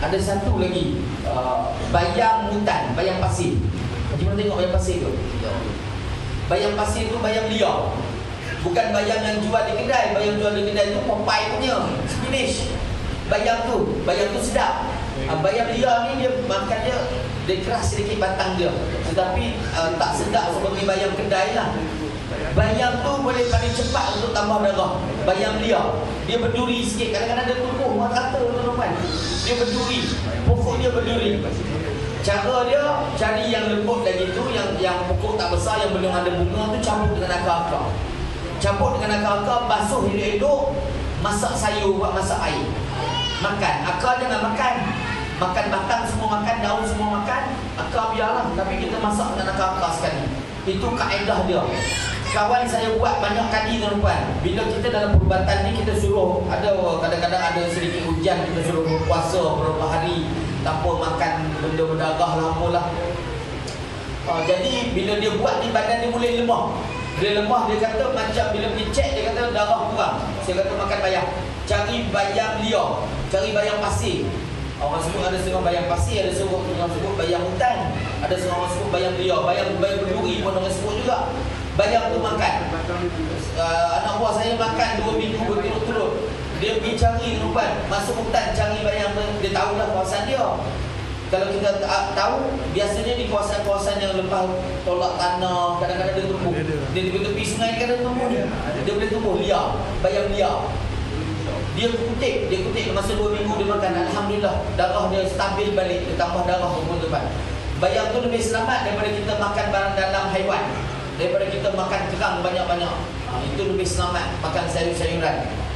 ada satu lagi uh, bayam hutan, bayam pasir. Macam mana tengok bayam pasir tu? Bayam pasir tu bayam liar. Bukan bayam yang jual di kedai, bayam jual di kedai tu punya, spinach. Bayam tu, bayam tu sedap. Uh, bayam liar ni dia makan dia dia keras sedikit batang dia. Tetapi uh, tak sedap seperti bayam kedai lah. Bayam tu boleh paling cepat untuk tambah darah. Bayam liar. Dia berduri sikit. Kadang-kadang dia tumbuh mat rata tuan-tuan. Dia berduri. Pokok dia berduri. Cara dia cari yang lembut lagi tu yang yang pokok tak besar yang belum ada bunga tu campur dengan akar-akar. Campur dengan akar-akar basuh elok-elok masak sayur buat masak air. Makan. Akar jangan makan. Makan batang semua makan, daun semua makan. Akar biarlah tapi kita masak dengan akar-akar sekali. Itu kaedah dia kawan saya buat banyak kali tuan-tuan bila kita dalam perubatan ni kita suruh ada kadang-kadang ada sedikit hujan kita suruh berpuasa beberapa hari. Tanpa makan benda berdarah lah. Apalah uh, jadi bila dia buat ni badan dia mulai lemah. Dia lemah dia kata macam bila pergi cek dia kata darah kurang. Saya kata makan bayam. Cari bayam liar. Cari bayam pasir. Orang sebut ada setengah bayam pasir, ada setengah sebut bayam hutan, ada setengah sebut bayam liar, bayam bayam berduri pun orang sebut juga. Bayam tu makan. Uh, anak buah saya makan dua minggu berturut-turut dia pergi cari tuan masuk hutan cari bayam tu dia tahu dah kawasan dia. Kalau kita tahu biasanya di kawasan-kawasan yang lepas tolak tanah kadang-kadang dia tumbuh. Dia di tepi sungai kadang tumbuh. Dia dia boleh tumbuh liar bayam liar. Dia kutip, dia kutip. Masa dua minggu dia makan Alhamdulillah darah dia stabil balik. Dia tambah darah pun tuan bayam tu lebih selamat daripada kita makan barang dalam haiwan. Daripada kita makan kerang banyak-banyak. Ha, itu lebih selamat makan sayur-sayuran.